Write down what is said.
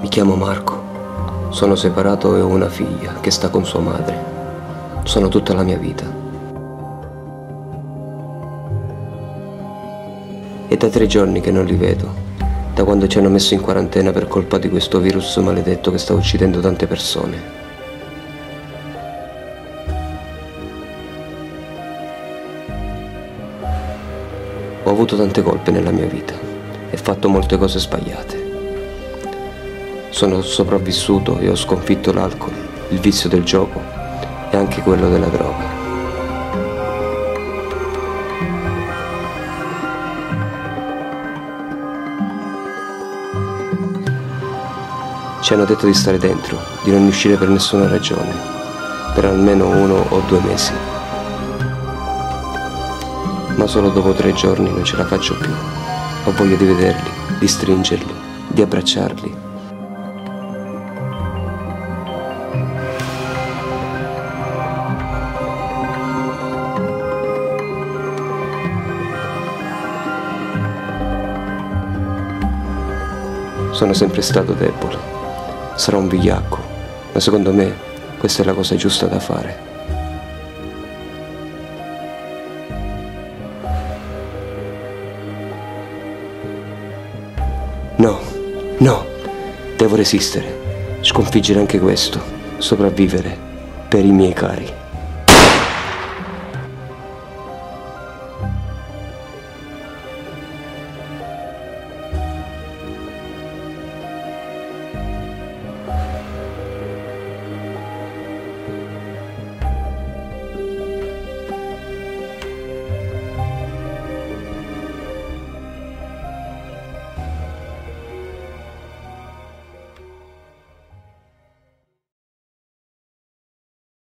Mi chiamo Marco, sono separato e ho una figlia che sta con sua madre. Sono tutta la mia vita. È da tre giorni che non li vedo, da quando ci hanno messo in quarantena per colpa di questo virus maledetto che sta uccidendo tante persone. Ho avuto tante colpe nella mia vita e fatto molte cose sbagliate. Sono sopravvissuto e ho sconfitto l'alcol, il vizio del gioco e anche quello della droga. Ci hanno detto di stare dentro, di non uscire per nessuna ragione, per almeno uno o due mesi ma solo dopo tre giorni non ce la faccio più. Ho voglia di vederli, di stringerli, di abbracciarli. Sono sempre stato debole. Sarò un vigliacco, ma secondo me questa è la cosa giusta da fare. No, no, devo resistere, sconfiggere anche questo, sopravvivere per i miei cari.